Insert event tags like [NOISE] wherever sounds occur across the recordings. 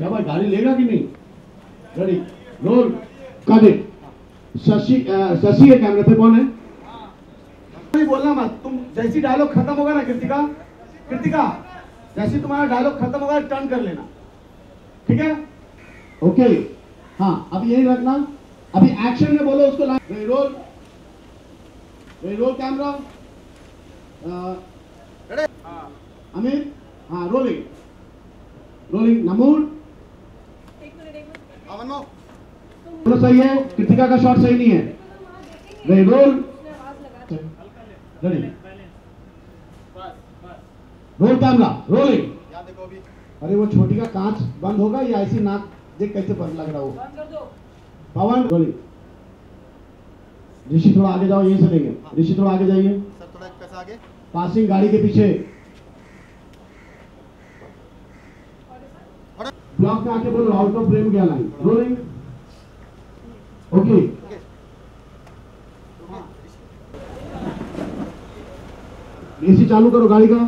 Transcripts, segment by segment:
क्या भाई गाड़ी लेगा कि नहीं? रेडी रोल कर शशि शशि है कैमरे पे कौन है? नहीं बोलना मत। तुम जैसी डायलॉग खत्म होगा ना कृतिका? कृतिका जैसे तुम्हारा डायलॉग खत्म होगा टर्न कर लेना। ठीक है? ओके हाँ अब यही रखना। अभी एक्शन में बोलो उसको ला- रोल रोल कैमरा अमित हाँ रोलिंग रोलिंग नमूर दोनों सही है? कृतिका का शॉट सही नहीं है। Ready roll ready roll camera rolling अरे वो छोटी का कांच बंद होगा या ऐसी नाक देख कैसे बंद लग रहा हो? पवन रोलिंग ऋषि थोड़ा आगे जाओ यहीं से लेंगे। ऋषि थोड़ा आगे जाइए। थोड़ा आगे। पासिंग गाड़ी के पीछे। ब्लॉक में आके बोलो आउट ऑफ़ फ्रेम क्या लाइन रोलिंग ओके एसी चालू करो गाड़ी का।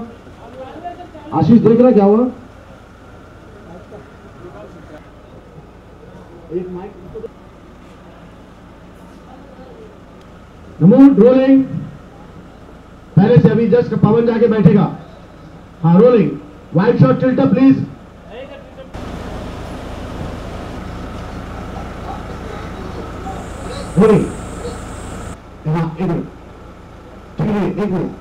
आशीष, देख रहा क्या हुआ? एक माइक रोलिंग पहले से अभी जस्ट पवन जाके बैठेगा। हाँ रोलिंग वाइट शॉट टिल्टर प्लीज़ रोलिंग हाँ एक मिनट ठीक है एक मिनट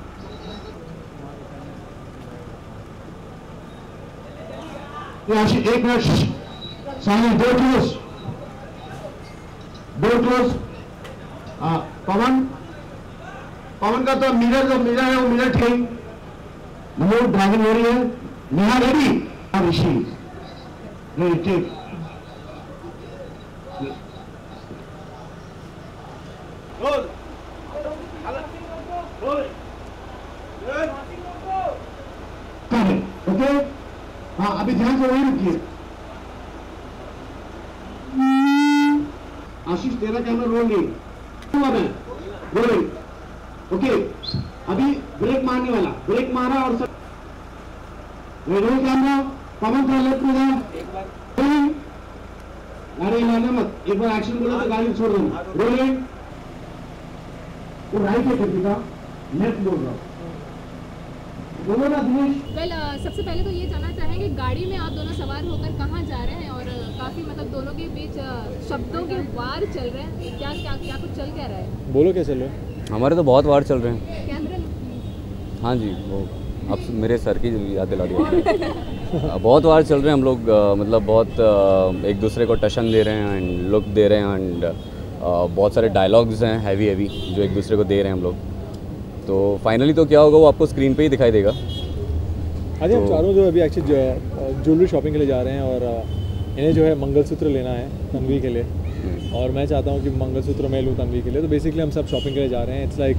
ये आशीष एक मिनट सामने door close door close Pawan Pawan का तो मिरर जो मिरर है वो मिरर ठीक नमो ड्राइविंग हो रही है नेहा रेडी हाँ ऋषि रेडी ठीक ओके हाँ अभी ध्यान से वही रुकिए। आशीष, तेरा कैमरा रोल नहीं। मैं ओके, अभी ब्रेक मारने वाला। ब्रेक मारा और सब रोल कैमरा, पवन थोड़ा लेफ़्ट में गाड़ी हिलाना मत। एक बार एक्शन बोला तो गाड़ी छोड़ देना रोलिंग वो राइट है कृतिका लेफ़्ट बोल रहा हूँ। बोलो ना दिनेश। वेल सबसे पहले तो ये जानना चाहेंगे गाड़ी में आप दोनों सवार होकर कहाँ जा रहे हैं? और uh, काफ़ी मतलब दोनों के बीच uh, शब्दों के वार चल रहे हैं। क्या क्या क्या कुछ चल क्या रहा है? बोलो क्या चल रहा है? हमारे तो बहुत वार चल रहे हैं। कैमरा हाँ जी वो अब मेरे सर की याद दिला दिया [LAUGHS] बहुत वार चल रहे हैं हम लोग मतलब बहुत एक दूसरे को टशन दे रहे हैं एंड लुक दे रहे हैं एंड बहुत सारे डायलॉग्स हैं हैवी हैवी जो एक दूसरे को दे रहे हैं हम लोग। तो फाइनली तो क्या होगा वो आपको स्क्रीन पे ही दिखाई देगा। हाँ जी हम तो- चारों जो अभी एक्चुअली ज्वेलरी शॉपिंग के लिए जा रहे हैं और इन्हें जो है मंगलसूत्र लेना है तनवी के लिए। और मैं चाहता हूँ कि मंगलसूत्र मैं लूँ तनवी के लिए। तो बेसिकली हम सब शॉपिंग के लिए जा रहे हैं। It's like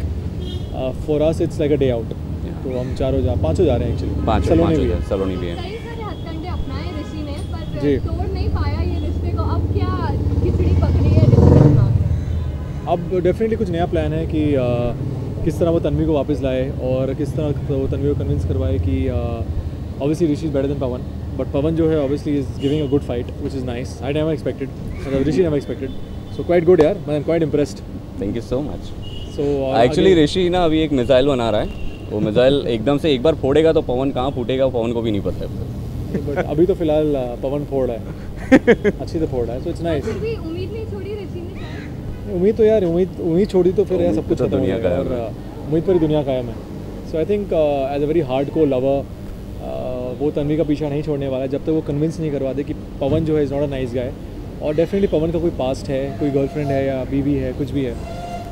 for us it's like a day out तो हम चारों जा पाँचों जा रहे हैं एक्चुअली पाँच सलोनी भी है। सलोनी भी है। कई सारे हथकंडे अपनाए ऋषि ने पर जी। तोड़ नहीं पाया ये रिश्ते को। अब है डेफिनेटली कुछ नया प्लान है कि अ, किस तरह वो तनवी को वापस लाए और किस तरह वो तन्वी को कन्विंस करवाए कि obviously Rishi is better than Pawan but Pawan जो है obviously is giving a good fight which is nice I never expected मतलब Rishi never expected so quite good यार. I am quite impressed thank you so much so actually Rishi ना अभी एक missile बना रहा है। वो मिसाइल एकदम से एक बार फोड़ेगा तो पवन कहाँ फूटेगा पवन को भी नहीं पता है। बट अभी तो फ़िलहाल पवन फोड़ रहा है। [LAUGHS] अच्छी तो फोड़ रहा है सो इट्स नाइस उम्मीद नहीं उम्मीद तो यार उम्मीद उम्मीद छोड़ी तो फिर यार सब कुछ तो खत्म हो कायम और उम्मीद पर ही दुनिया कायम है। So I think as a very hardcore lover वो तन्वी का पीछा नहीं छोड़ने वाला है। जब तक तो वो कन्विंस नहीं करवा दे कि पवन जो है is not a nice guy और डेफिनेटली पवन का कोई पास्ट है कोई गर्लफ्रेंड है या बीवी है कुछ भी है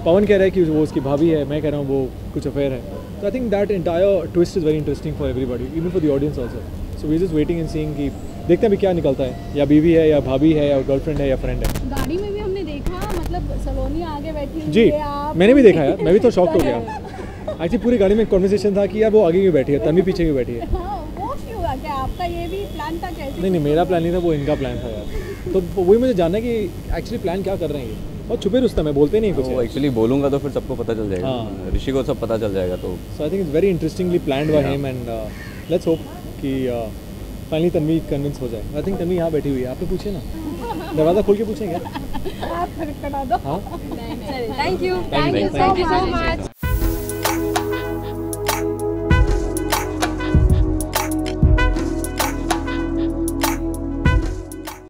पवन कह रहा है कि वो उसकी भाभी है मैं कह रहा हूँ वो कुछ अफेयर है। तो I think that entire twist is very interesting for everybody even for the audience also so we is waiting and seeing कि देखते हैं अभी क्या निकलता है। या बीवी है या भाभी है या गर्लफ्रेंड है या फ्रेंड है। गाड़ी में भी मतलब सलोनी आगे बैठी हुई जी आप मैंने भी देखा यार मैं भी तो शॉक हो गया। [LAUGHS] एक्चुअली पूरी गाड़ी में कॉन्वर्सेशन था कि यार वो आगे क्यों बैठी है तन्वी पीछे क्यों बैठी है? हाँ वो क्यों हुआ? क्या आपका ये भी प्लान था कैसे? नहीं नहीं मेरा प्लान नहीं था वो इनका प्लान था यार। तो वही मुझे जानना है कि एक्चुअली प्लान क्या कर रहे हैं ये। और छुपे रुस्तम है बोलते नहीं कुछ तो एक्चुअली बोलूँगा तो फिर सबको पता चल जाएगा। हाँ। ऋषि को सब पता चल जाएगा तो। So I think it's very interestingly plan by him and let's hope कि uh, फाइनली तन्वी कन्विंस हो जाए। आई थिंक तन्वी यहाँ बैठी हुई है। आपने पूछे ना? [LAUGHS] दरवाज़ा खोल के पूछेंगे हाँ thank you Thank you, thank you so. Much